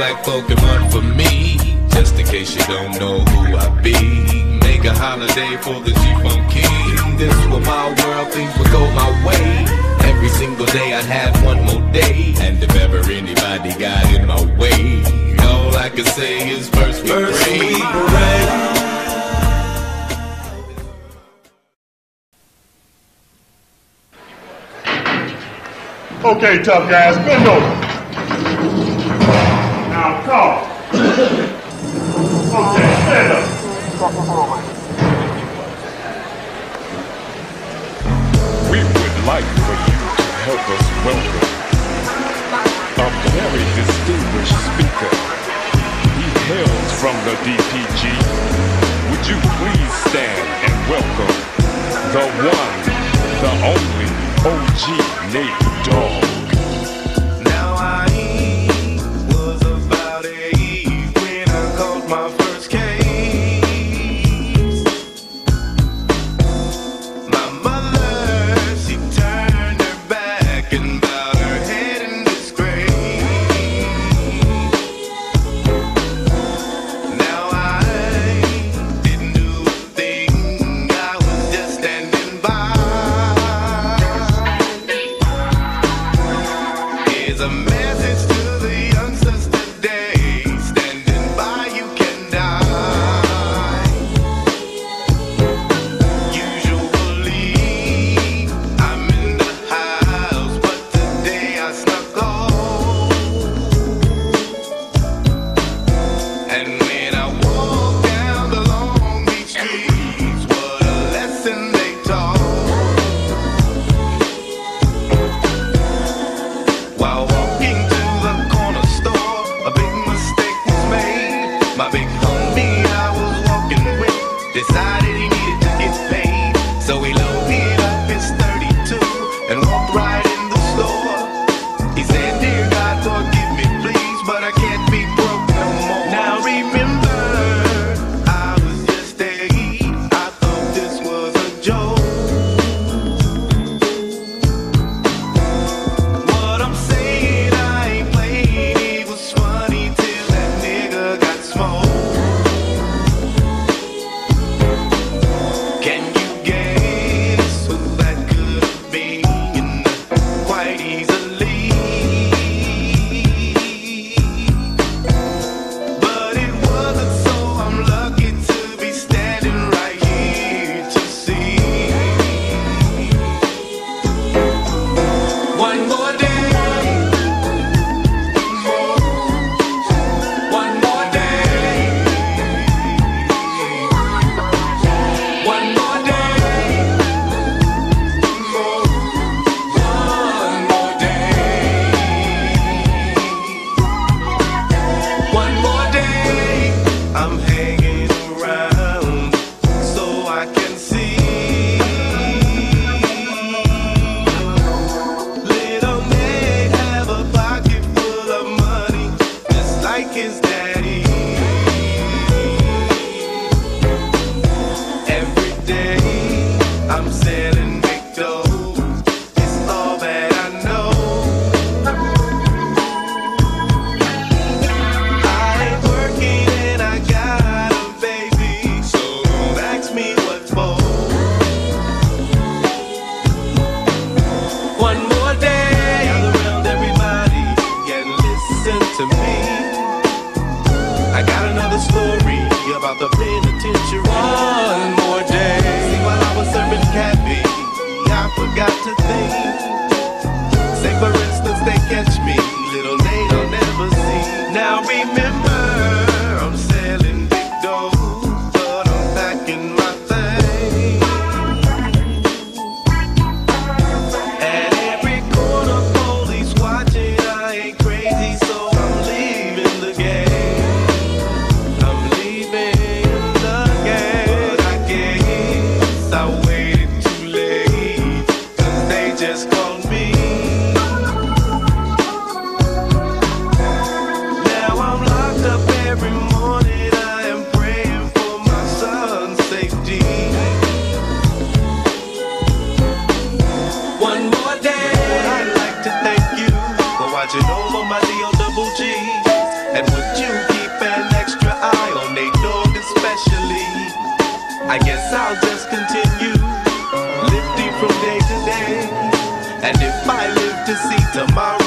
black Pokemon for me. Just in case you don't know who I be. Make a holiday for the G-Funk King. This was my world, things would go my way. Every single day I'd have one more day. And if ever anybody got in my way, all I can say is first we First pray. we pray. Okay, tough guys, bend over. Help us welcome a very distinguished speaker. He hails from the DPG. Would you please stand and welcome the one, the only OG Nate Dogg. another story about the penitentiary. I live to see tomorrow,